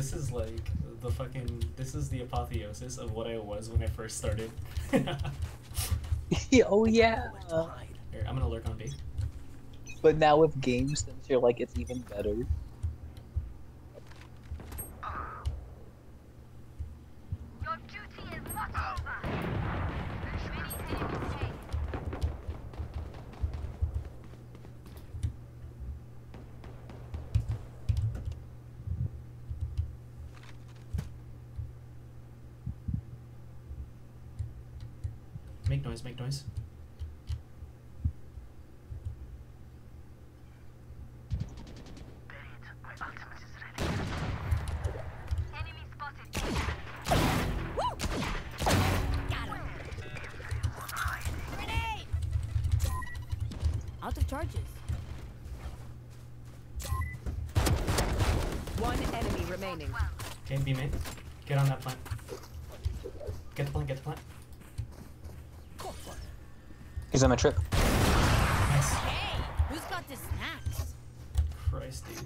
this is like the fucking. This is the apotheosis of what I was when I first started. oh yeah. Here, I'm gonna lurk on B. But now with games, since you're like, it's even better. Your duty is not over. Make noise, make noise. Enemy Out of charges. One enemy remaining. Okay, B main. Get on that plant. Get the plant, get the plant. He's on my trip. Hey, who's got the snacks? Christ, dude.